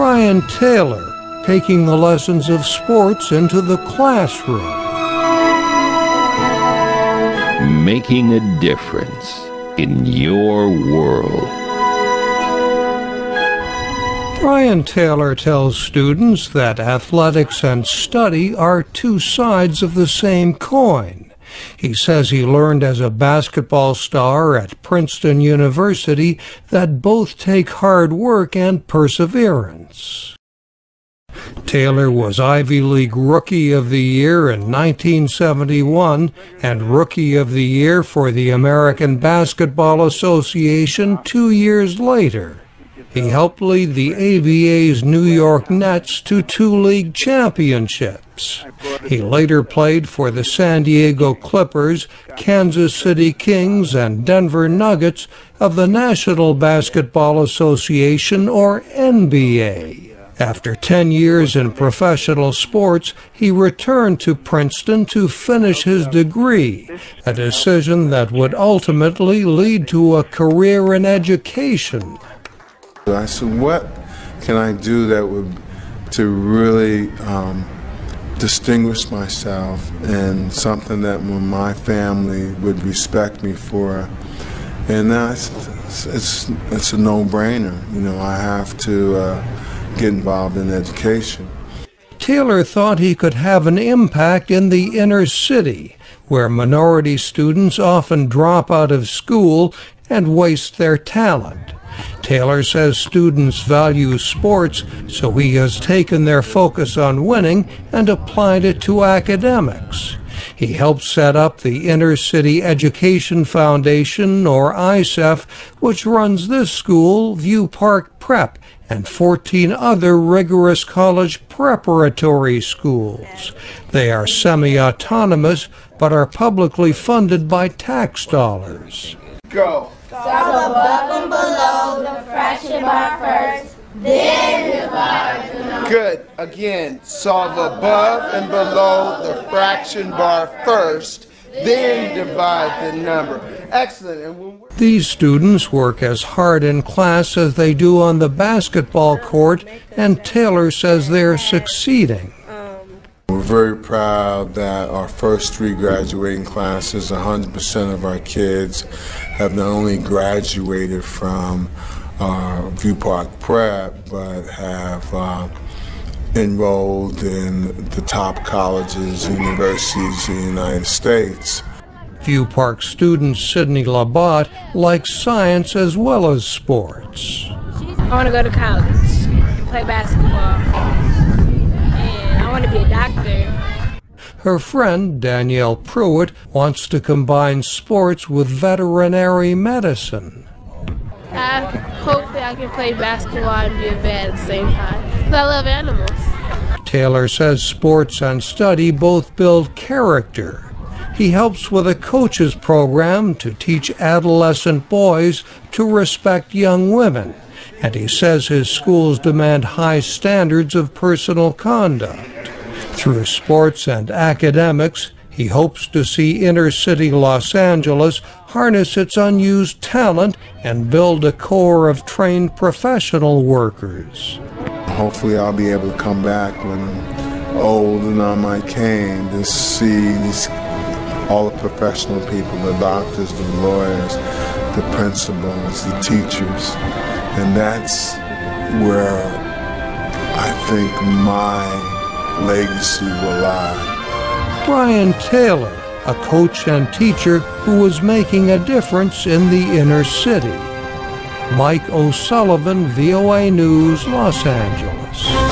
Brian Taylor, taking the lessons of sports into the classroom. Making a difference in your world. Brian Taylor tells students that athletics and study are two sides of the same coin. He says he learned as a basketball star at Princeton University that both take hard work and perseverance. Taylor was Ivy League Rookie of the Year in 1971 and Rookie of the Year for the American Basketball Association two years later. He helped lead the ABA's New York Nets to two league championships. He later played for the San Diego Clippers, Kansas City Kings, and Denver Nuggets of the National Basketball Association, or NBA. After 10 years in professional sports, he returned to Princeton to finish his degree, a decision that would ultimately lead to a career in education. I said, what can I do that would to really um, distinguish myself and something that my family would respect me for? And that's it's it's a no-brainer. You know, I have to uh, get involved in education. Taylor thought he could have an impact in the inner city, where minority students often drop out of school and waste their talent. Taylor says students value sports, so he has taken their focus on winning and applied it to academics. He helped set up the Inner City Education Foundation, or ICEF, which runs this school, View Park Prep, and 14 other rigorous college preparatory schools. They are semi autonomous but are publicly funded by tax dollars. Go. Start above and below the fraction bar first, then. Good. Again, solve above and below the fraction bar first, then divide the number. Excellent. These students work as hard in class as they do on the basketball court, and Taylor says they're succeeding. We're very proud that our first three graduating classes, 100% of our kids have not only graduated from uh, View Park Prep, but have uh, enrolled in the top colleges, and universities in the United States. View Park student Sydney Labat likes science as well as sports. I want to go to college, play basketball, Her friend Danielle Pruitt wants to combine sports with veterinary medicine. I hope that I can play basketball and be a vet at the same time. Because I love animals. Taylor says sports and study both build character. He helps with a coaches program to teach adolescent boys to respect young women, and he says his schools demand high standards of personal conduct. Through sports and academics, he hopes to see inner city Los Angeles harness its unused talent and build a corps of trained professional workers. Hopefully, I'll be able to come back when I'm old and on my cane to see all the professional people the doctors, the lawyers, the principals, the teachers. And that's where I think my legacy will lie. Brian Taylor, a coach and teacher who was making a difference in the inner city. Mike O'Sullivan, VOA News, Los Angeles.